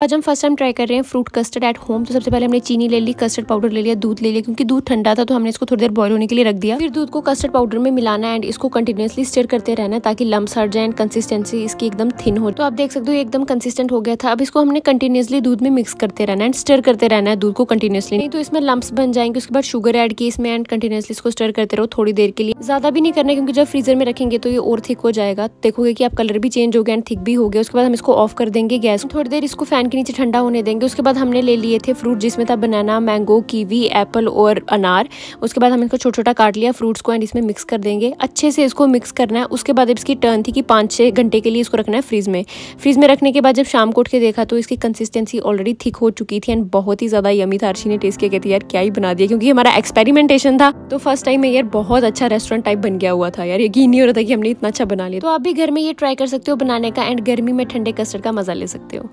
आज हम first time try कर रहे हैं फ्रूट कस्टर्ड एट होम तो सबसे पहले हमने चीनी ले ली कस्टर्ड पाउडर ले लिया, दूध ले लिया, क्योंकि दूध ठंडा था तो हमने इसको थोड़ी देर बॉयल होने के लिए रख दिया। फिर दूध को कस्टर्ड पाउडर में मिलाना एंड इसको कंटिन्यूसली स्टर करते रहना, ताकि लम्स हट जाए एंड कंसिस्टेंसी इसकी एकदम थिन हो तो आप देख सकते हो एकदम कंसिस्टेंट हो गया था। अब इसको हमने कंटिन्यूसली दूध में मिक्स करते रहना एंड स्टर करते रहना है दूध को कंटिन्यूसली नहीं तो इसमें लम्स बन जाएँगे, उसके बाद शुगर एड की इसमें एंड कंटिन्यूसली इसको स्टर करते रहो थोड़ी देर के लिए। ज़्यादा भी नहीं करना क्योंकि जब फ्रीजर में रखेंगे तो ये और थिक हो जाएगा। देखोगे कि आप कलर भी चेंज हो गया एंड थिक भी हो गया, उसके बाद हम इसको ऑफ़ कर देंगे गैस। थोड़ी देर इसको के नीचे ठंडा होने देंगे। उसके बाद हमने ले लिए थे फ्रूट जिसमें था बनाना मैंगो कीवी एप्पल और अनार। उसके बाद हम इसको छोटा छोटा काट लिया फ्रूट्स को एंड इसमें मिक्स कर देंगे। अच्छे से इसको मिक्स करना है। उसके बाद इसकी टर्न थी कि पाँच छः घंटे के लिए इसको रखना है फ्रीज में। फ्रीज में रखने के बाद जब शाम को उठ के देखा तो इसकी कंसिस्टेंसी ऑलरेडी थिक हो चुकी थी एंड बहुत ही ज़्यादा यमी था। अर्शी ने टेस्ट किया, कहती, यार, क्या ही बना दिया? क्योंकि हमारा एक्सपेरिमेंटेशन था। तो फ़र्स्ट टाइम में यार बहुत अच्छा रेस्टोरेंट टाइप बन गया हुआ था यार। यकीन नहीं हो रहा था कि हमने इतना अच्छा बना लिया। तो आप भी घर में ये ट्राई कर सकते हो बनाने का एंड गर्मी में ठंडे कस्टर्ड का मज़ा ले सकते हो।